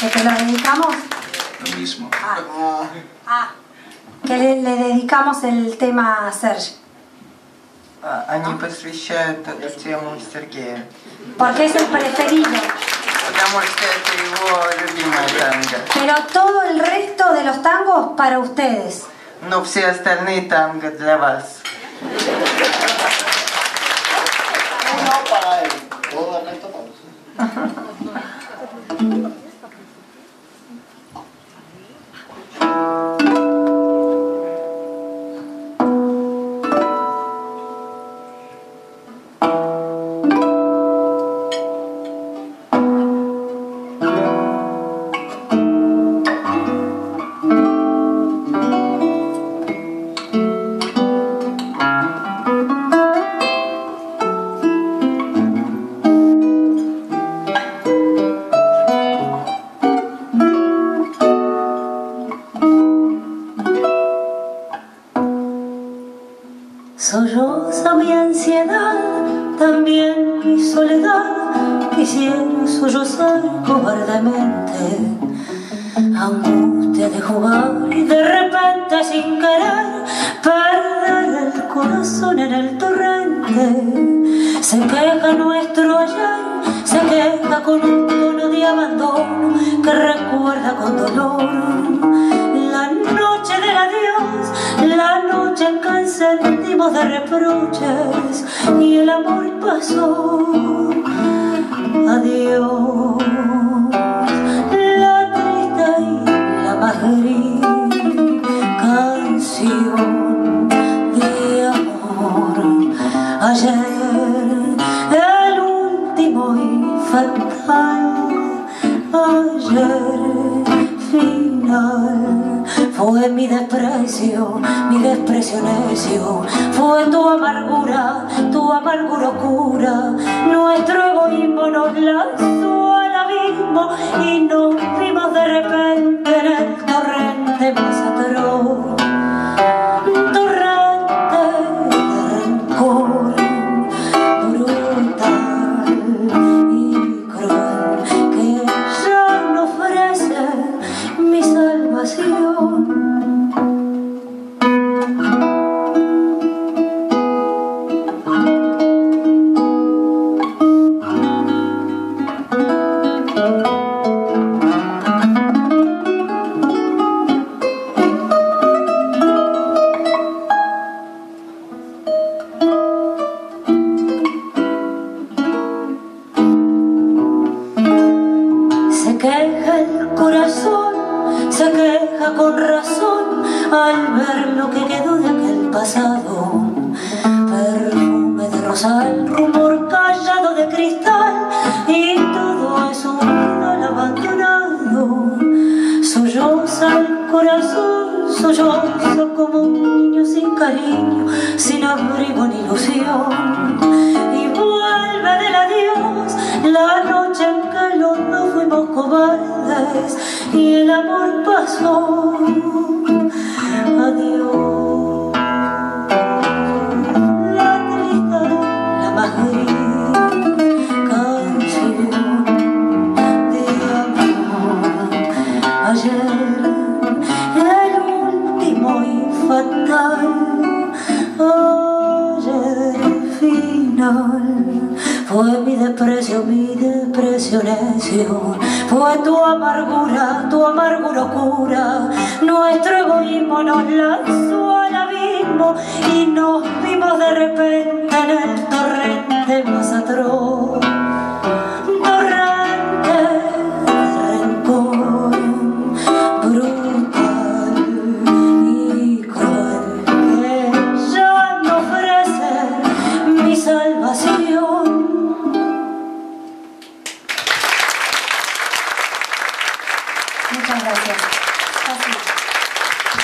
que te lo dedicamos. Lo mismo. Ah, ah, que le, le dedicamos el tema a Serge. А, Они посвящают эту тему Сергею, Porque es el preferido. потому что это его любимая танго. Pero todo el resto de los tangos para ustedes. Но все остальные танго для вас. No para él, todo el resto para usted. Solloza mi ansiedad, también mi soledad, quisiera sollozar cobardemente. Angustia de jugar y de repente sin querer perder el corazón en el torrente. Se queja nuestro ayer, se queja con un tono de abandono que recuerda con dolor sentimos de reproches y el amor pasó. Adiós, la triste y la más canción de amor. Ayer, el último y ayer final. Fue mi desprecio, mi desprecio necio, fue tu amargura, tu amargura oscura, nuestro egoísmo nos lanzó al abismo y nos vimos de repente en el el corazón, se queja con razón al ver lo que quedó de aquel pasado. Perfume de rosal, rumor callado de cristal y todo es un final abandonado. Solloza el corazón, solloza como un niño sin cariño, sin abrigo ni ilusión. Y vuelve del adiós la noche en que los dos fuimos cobardes y el amor pasó. Adiós. La triste, la más gris canción de amor. Ayer, el último y fatal. Ayer final fue mi desprecio, mi desprecio necio, fue tu amargura, tu amargura oscura, nuestro egoísmo nos lanzó al abismo y nos vimos de repente